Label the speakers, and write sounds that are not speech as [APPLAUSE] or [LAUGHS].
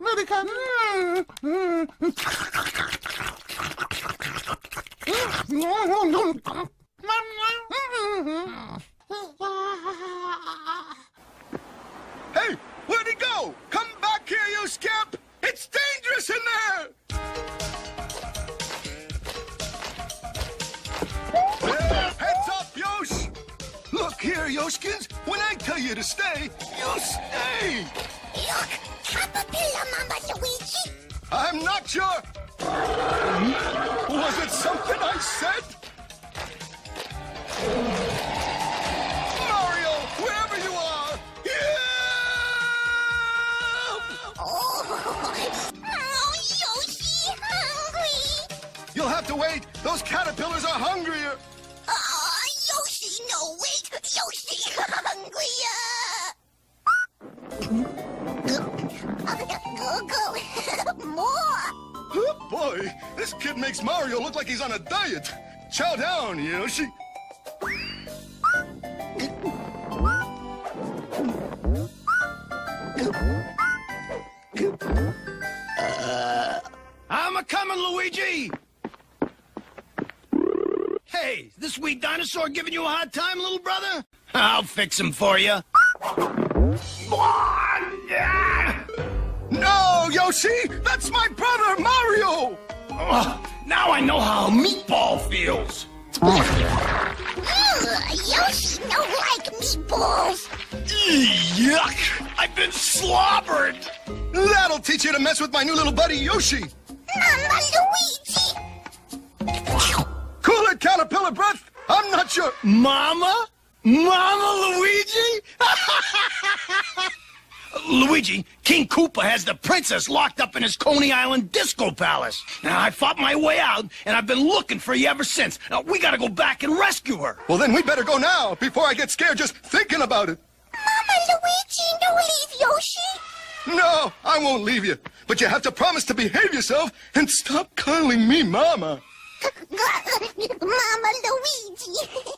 Speaker 1: American.
Speaker 2: Hey, where'd he go? Come back here, you scamp! It's dangerous in there! Heads up, Yosh! Look here, Yoshkins. When I tell you to stay, you stay!
Speaker 3: Look, caterpillar, Mama Luigi.
Speaker 2: I'm not sure. Was it something I said? Mario, wherever you are, help!
Speaker 3: Oh, oh, Yoshi, hungry.
Speaker 2: You'll have to wait. Those caterpillars are hungrier.
Speaker 3: Oh, Yoshi, no, wait. Yoshi, [LAUGHS] hungrier. Go, [LAUGHS] go. More.
Speaker 2: Oh, boy, this kid makes Mario look like he's on a diet. Chow down, Yoshi.
Speaker 4: Uh, I'm a coming, Luigi! Hey, this sweet dinosaur giving you a hard time, little brother? I'll fix him for you.
Speaker 2: Yoshi! That's my brother, Mario!
Speaker 4: Now I know how a meatball feels.
Speaker 3: Ugh, Yoshi no like meatballs.
Speaker 4: Yuck! I've been slobbered!
Speaker 2: That'll teach you to mess with my new little buddy, Yoshi.
Speaker 3: Mama Luigi.
Speaker 2: Cool it, caterpillar breath. I'm not your
Speaker 4: Mama? Mama Luigi? Luigi, King Koopa has the princess locked up in his Coney Island disco palace. Now, I fought my way out, and I've been looking for you ever since. Now, we gotta go back and rescue her.
Speaker 2: Well, then we better go now before I get scared just thinking about it.
Speaker 3: Mama Luigi, no leave Yoshi.
Speaker 2: No, I won't leave you. But you have to promise to behave yourself and stop calling me Mama. [LAUGHS]
Speaker 3: Mama Luigi. [LAUGHS]